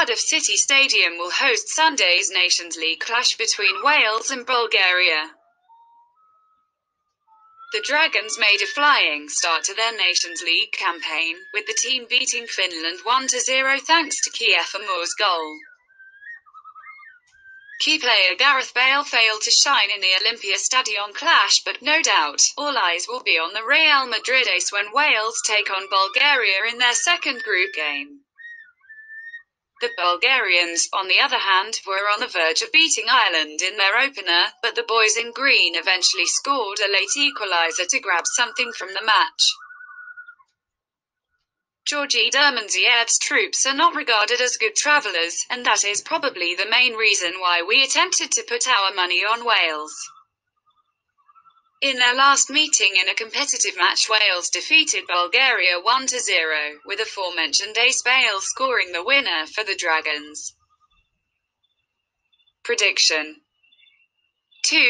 Cardiff City Stadium will host Sunday's Nations League clash between Wales and Bulgaria. The Dragons made a flying start to their Nations League campaign, with the team beating Finland 1-0 thanks to Kiefer Moore's goal. Key player Gareth Bale failed to shine in the Olympia Stadion clash but no doubt, all eyes will be on the Real Madrid ace when Wales take on Bulgaria in their second group game. The Bulgarians, on the other hand, were on the verge of beating Ireland in their opener, but the boys in green eventually scored a late equaliser to grab something from the match. Georgi Dermendzhiev's troops are not regarded as good travellers, and that is probably the main reason why we attempted to put our money on Wales. In their last meeting in a competitive match Wales defeated Bulgaria 1-0, with aforementioned Ace Bale scoring the winner for the Dragons. Prediction